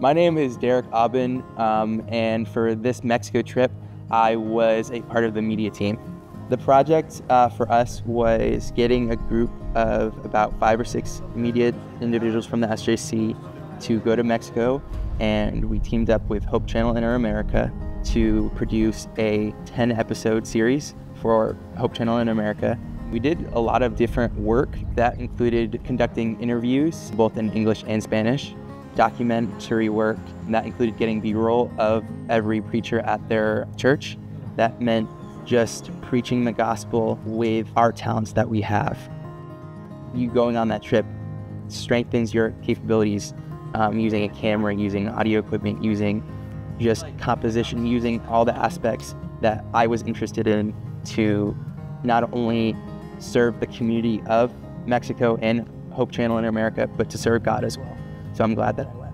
My name is Derek Aubin, um, and for this Mexico trip, I was a part of the media team. The project uh, for us was getting a group of about five or six media individuals from the SJC to go to Mexico, and we teamed up with Hope Channel Inter America to produce a 10 episode series for Hope Channel Inter America. We did a lot of different work that included conducting interviews, both in English and Spanish, documentary work, and that included getting B roll of every preacher at their church. That meant just preaching the gospel with our talents that we have. You going on that trip strengthens your capabilities um, using a camera, using audio equipment, using just composition, using all the aspects that I was interested in to not only serve the community of Mexico and Hope Channel Inter America, but to serve God as well. So I'm glad that.